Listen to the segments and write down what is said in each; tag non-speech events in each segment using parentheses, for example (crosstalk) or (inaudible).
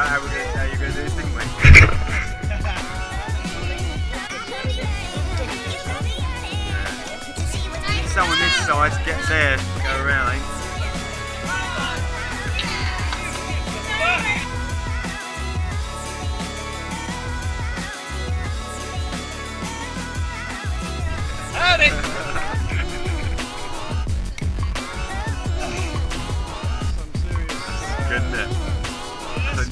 long discussion about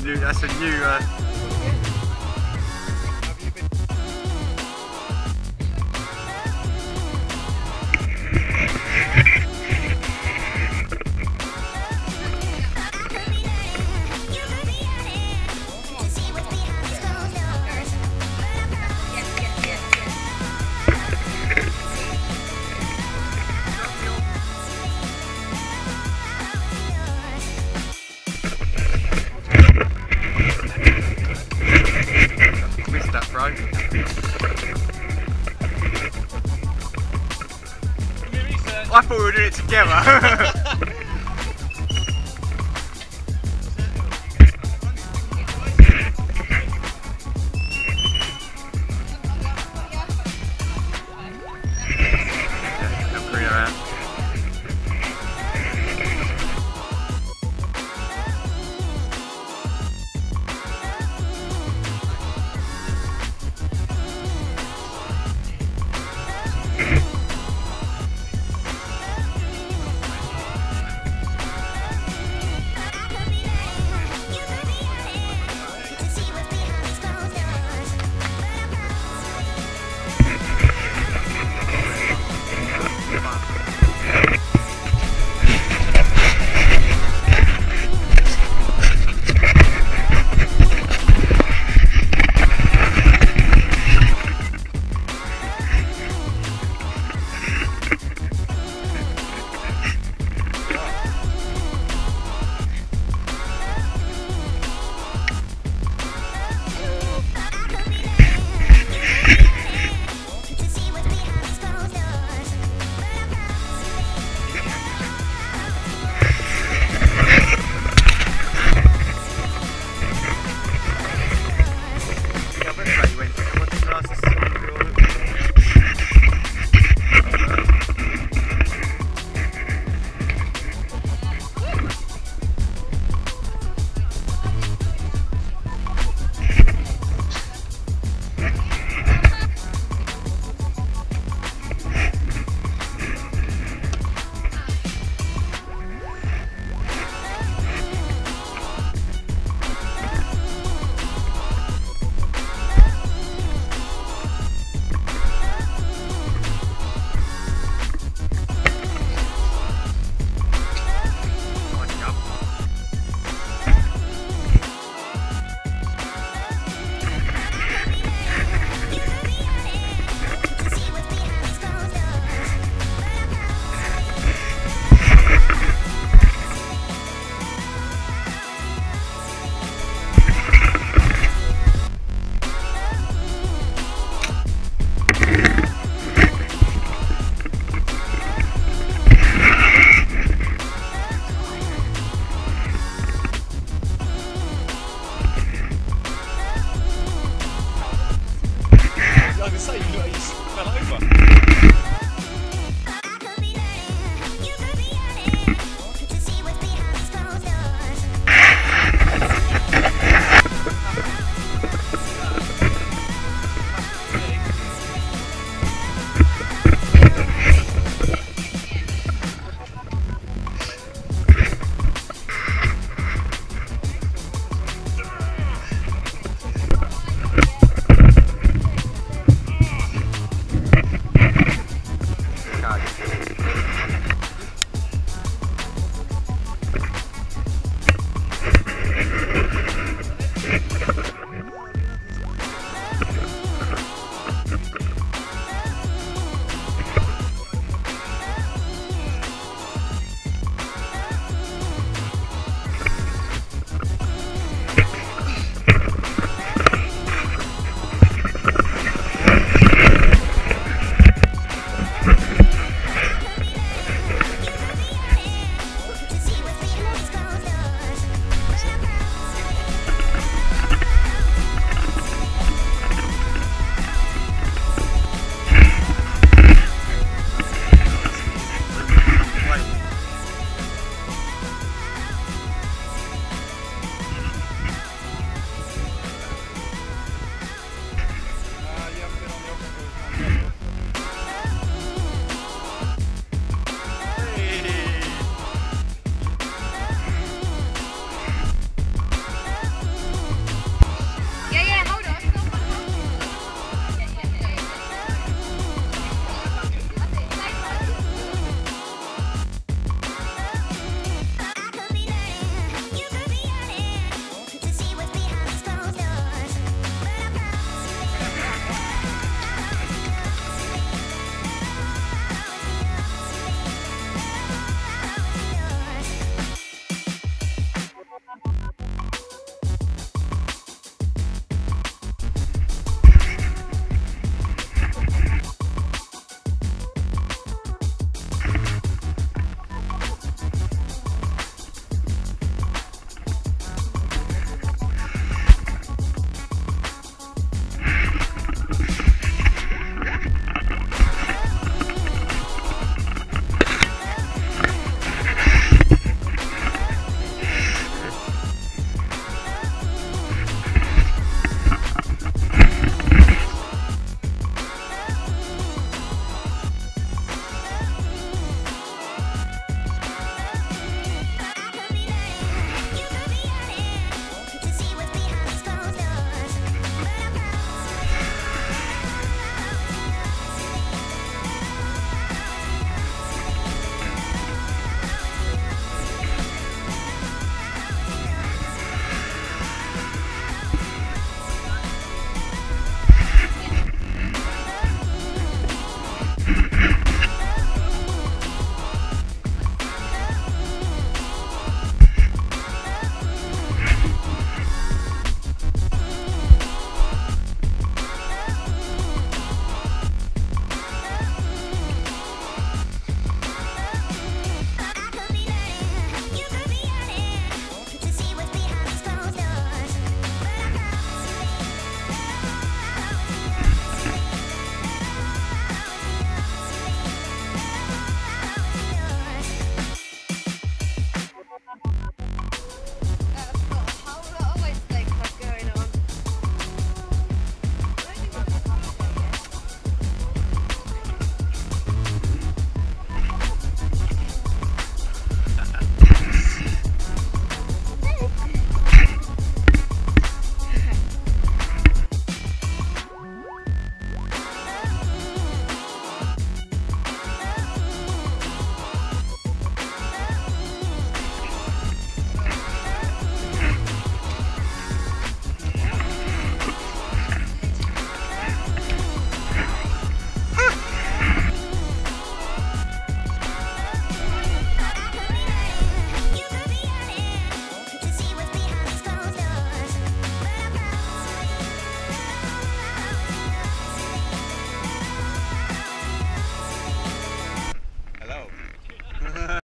new. That's a new. Uh, I thought we were doing it together. (laughs)